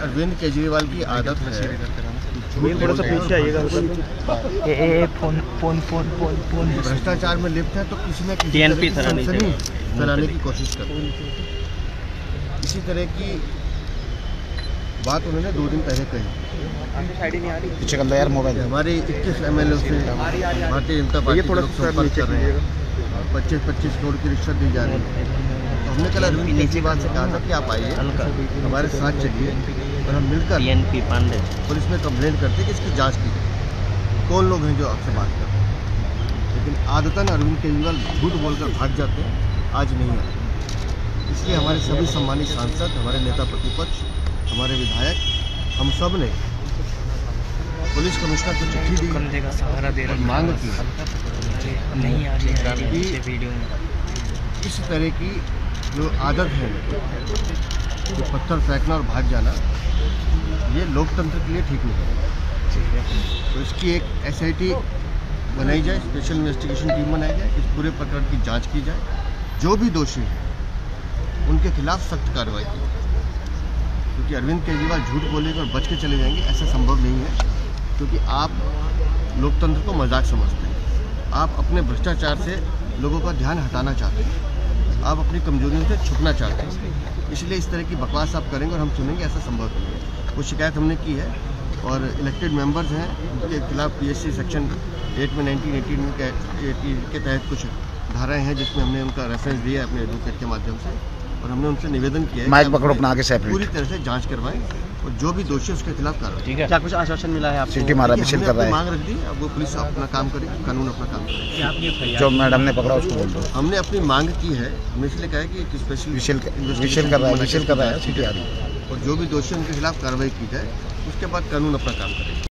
अरविंद केजरीवाल की आदत है। थोड़ा सा पीछे आइएगा। A a phone phone phone phone phone. भ्रष्टाचार में लिप्त है तो किसी न किसी की फैलाने की कोशिश करते हैं। इसी तरह की बात उन्होंने दो दिन पहले कही। पीछे कर लो यार मोबाइल हमारे इक्कीस एम एल से भारतीय जनता पार्टी के संपर्क कर रहे हैं पच्चीस पच्चीस करोड़ की रिश्वत दी जा रही है। तो हमने कल अरविंद केजरीवाल से कहा था कि आप आइए हमारे साथ चलिए। और हम मिलकर टीएनपी पांडे। पुलिस में कंप्लेंट करते हैं कि इसकी जाँच की जाए कौन लोग हैं जो आपसे बात कर रहे हैं? लेकिन आदतन अरविंद केजरीवाल झूठ बोलकर भाग जाते हैं आज नहीं आए। इसलिए हमारे सभी सम्मानित सांसद हमारे नेता प्रतिपक्ष हमारे विधायक हम सबने पुलिस कमिश्नर को चिट्ठी दी। कंधे सहारा दे मांग की। नहीं आ रही कि पीछे वीडियो में। इस तरह की जो आदत है जो पत्थर फेंकना और भाग जाना ये लोकतंत्र के लिए ठीक नहीं है। तो इसकी एक एसआईटी बनाई जाए स्पेशल इन्वेस्टिगेशन टीम बनाई जाए इस पूरे प्रकरण की जाँच की जाए जो भी दोषी हैं उनके खिलाफ सख्त कार्रवाई की क्योंकि अरविंद केजरीवाल झूठ बोलेंगे और बच के चले जाएँगे ऐसा संभव नहीं है क्योंकि आप लोकतंत्र को मज़ाक समझते हैं। आप अपने भ्रष्टाचार से लोगों का ध्यान हटाना चाहते हैं। आप अपनी कमजोरियों से छुपना चाहते हैं। इसलिए इस तरह की बकवास आप करेंगे और हम सुनेंगे, ऐसा संभव नहीं है। वो शिकायत हमने की है और इलेक्टेड मेंबर्स हैं, उनके खिलाफ पीएससी सेक्शन एट में नाइनटीन एटीन के के तहत कुछ धाराएँ हैं जिसमें हमने उनका रेफरेंस दिया है अपने एडवोकेट के माध्यम से। और हमने उनसे निवेदन किया है माइक पकड़ो अपना आगे से पूरी तरह से जाँच करवाएँ और जो भी दोषी है उसके खिलाफ कार्रवाई ठीक है। क्या कुछ आश्वासन मिला है आपको? सिटी मारा हमने कर रहा अपनी है। मांग रख दी अब वो पुलिस अपना काम करेगी कानून अपना काम करेगा जो मैडम ने पकड़ा उसको बोल दो। हमने अपनी मांग की है हमने इसलिए कहा है कि एक स्पेशल विशिल विशिल कर रहा है विशिल कर रहा है सिटी आ रही है। और जो भी दोषी है उनके खिलाफ कार्रवाई की जाए उसके बाद कानून अपना काम करेगा